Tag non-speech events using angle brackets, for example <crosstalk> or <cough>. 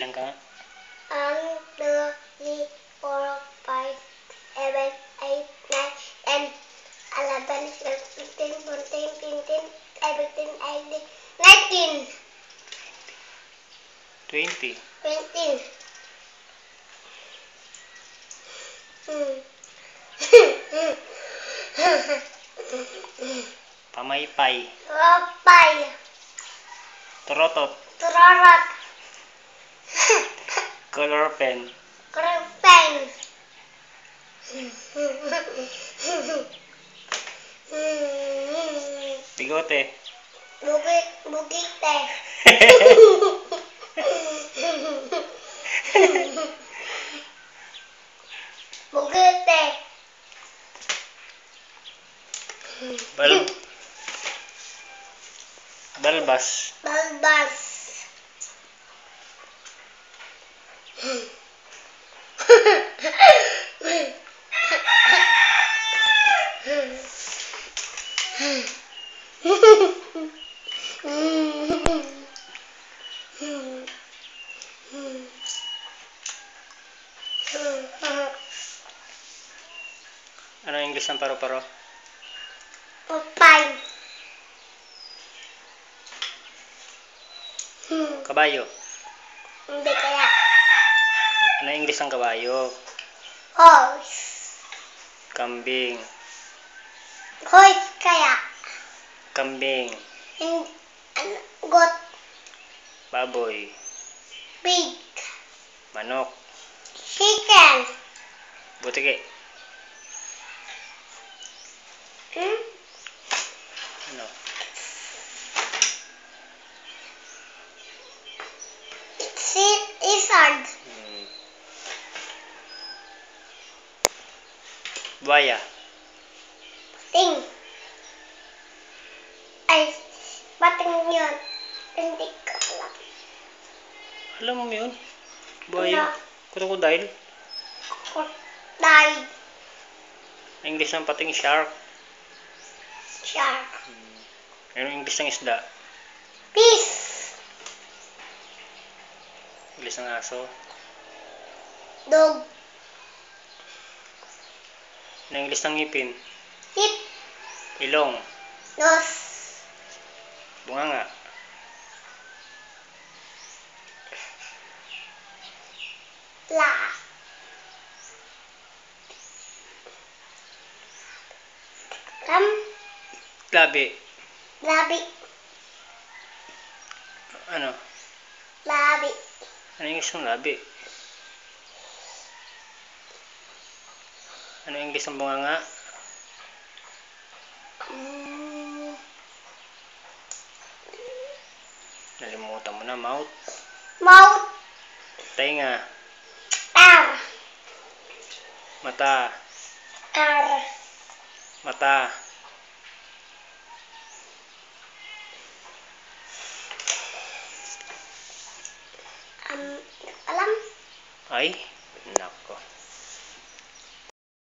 Bilang ka nga. One, two, three, four, five, seven, eight, nine, ten, eleven, twelve, fifteen, fourteen, fifteen, seventeen, eighteen, nineteen, 20. twenty. Hmm. <laughs> Pamaypay. Rapay, Torotot. trorot, <laughs> Color pen. kripeng. Bigote. Bukit, bukite. <laughs> Bukite. Bal Balbas. Balbas. Ano ang English ng paro-paro? Papay. Kabayo. Hindi kaya. Ano ang English ng kabayo? Horse. Kambing. Horse kaya. Kambing. Hindi. Ano, got. Baboy. Pig. Manok. Chicken. Butike. Hmm? Ano? Sit lizard. Hmm. Buaya. Ting. Ay, bating yun. Hindi ko alam. Alam mo yun? Buaya. Crocodile. Ang English ng pating shark. Shark. Ano ang English ng isda? Peace. English ng aso. Dog. Ano ang English ng ngipin? Hip. Ilong. Nose. Bunganga. La. Ram. Labi. Labi. Ano? Labi. Ano yung English ng labi? Ano yung English ng bunganga? Nalimutan mo na. Mouth. mouth. Tenga. R. Mata. R. Mata. Um, alam. Ay.